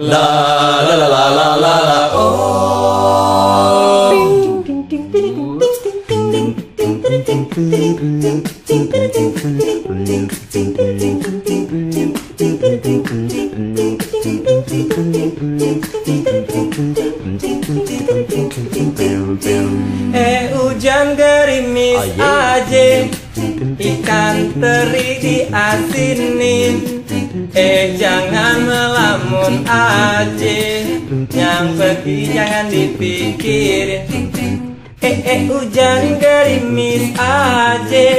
La la la la la la la. Oh. Eh hujan gerimis aja. Ikan teri diasinin Eh jangan melamun aja Yang pergi jangan dipikirin Eh eh hujan gerimis aja.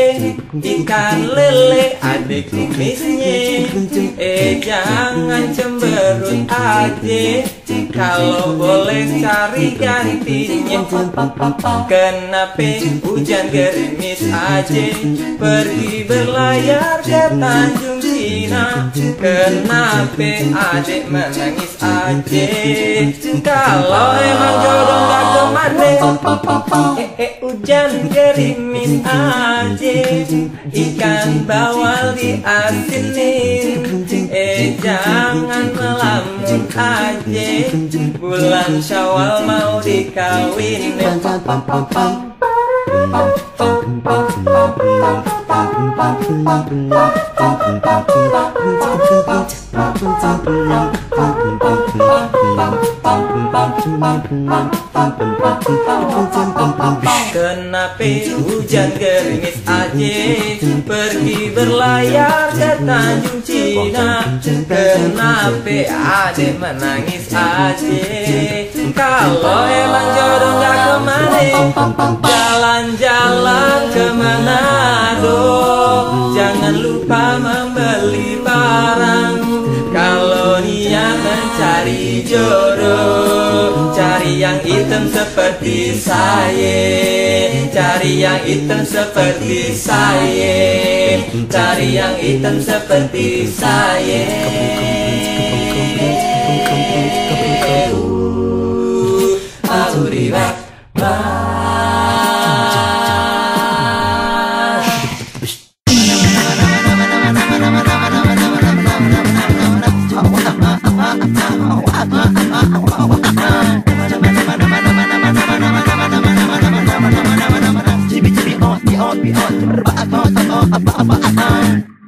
Ikan lele adik kumisnya. Eh jangan cemberut aja. Kalau boleh cari gantinya. Kenapa hujan gerimis aja? Pergi berlayar ke Tanjung Kenapa adik menangis aja Kalau emang jodoh gak ke mana Eh hujan gerimis aja Ikan bawal diasinin Eh jangan melamun aja Bulan syawal mau dikawinin Kenapa hujan gerimis aja Pergi berlayar ke Tanjung Cina. Kenapa ade menangis aja. Kalau emang jodoh gak ke mana Jangan lupa membeli barang. Kalau niat mencari jodoh Cari yang hitam seperti saya. Cari yang hitam seperti saya. Cari yang hitam seperti saya Ba'atang, ba'atang, ba'atang